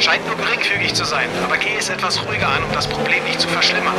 Scheint nur geringfügig zu sein, aber geh es etwas ruhiger an, um das Problem nicht zu verschlimmern.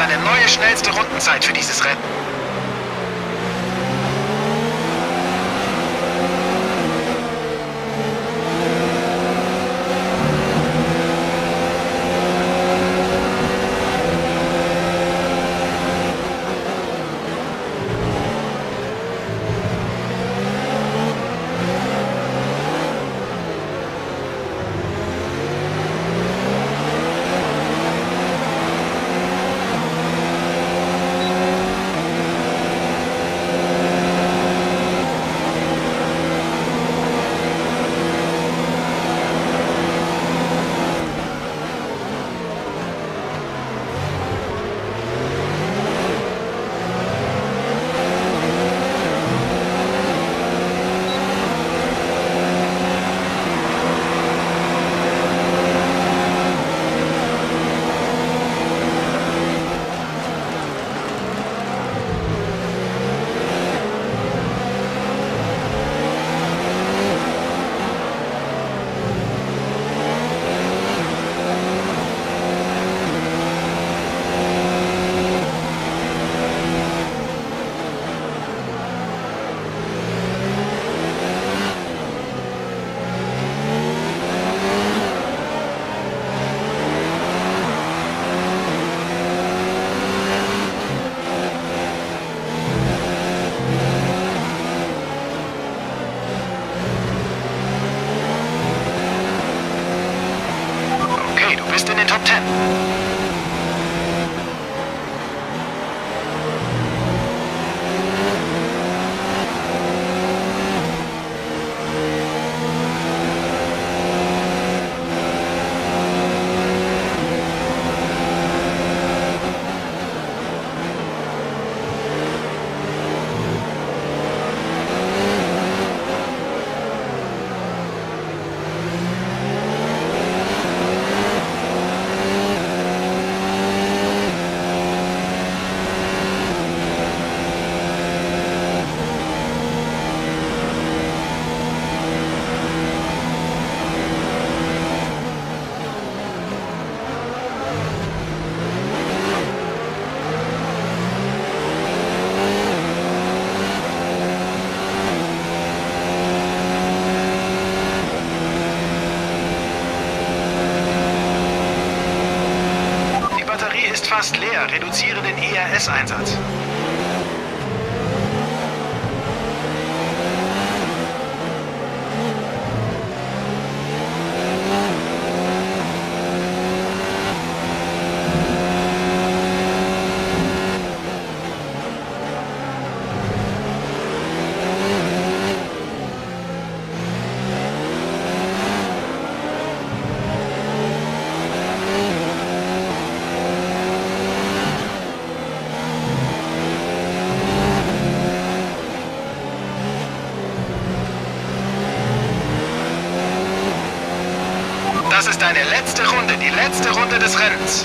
Ausgezeichnet. Das ist eine neue schnellste Rundenzeit für dieses Rennen. bist in den Top Ten. Fast leer. Reduziere den ERS-Einsatz. Das ist deine letzte Runde, die letzte Runde des Rennens.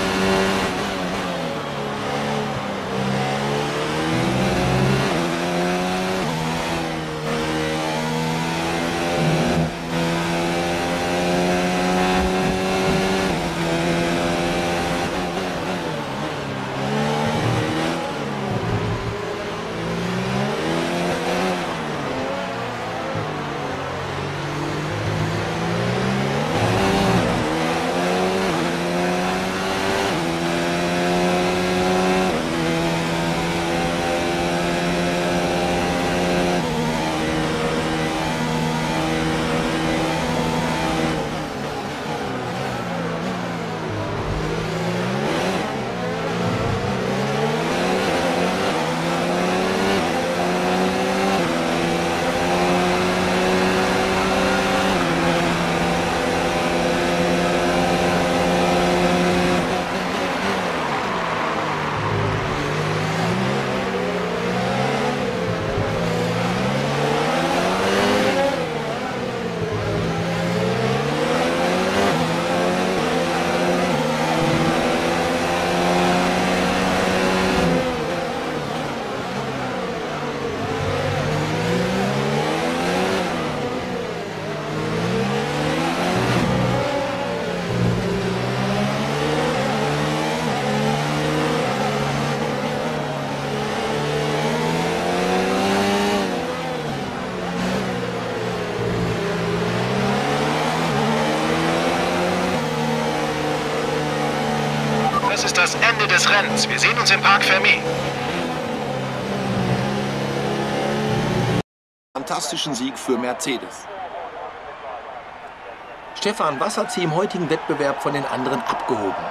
Ist das Ende des Rennens. Wir sehen uns im Park Fermé. Fantastischen Sieg für Mercedes. Stefan, was hat sie im heutigen Wettbewerb von den anderen abgehoben?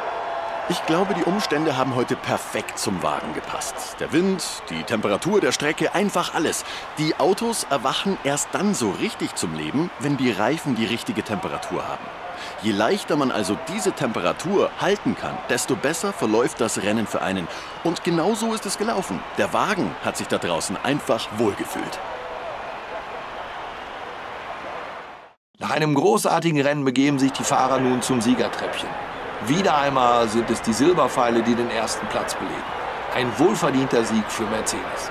Ich glaube, die Umstände haben heute perfekt zum Wagen gepasst. Der Wind, die Temperatur der Strecke, einfach alles. Die Autos erwachen erst dann so richtig zum Leben, wenn die Reifen die richtige Temperatur haben. Je leichter man also diese Temperatur halten kann, desto besser verläuft das Rennen für einen. Und genau so ist es gelaufen. Der Wagen hat sich da draußen einfach wohlgefühlt. Nach einem großartigen Rennen begeben sich die Fahrer nun zum Siegertreppchen. Wieder einmal sind es die Silberpfeile, die den ersten Platz belegen. Ein wohlverdienter Sieg für Mercedes.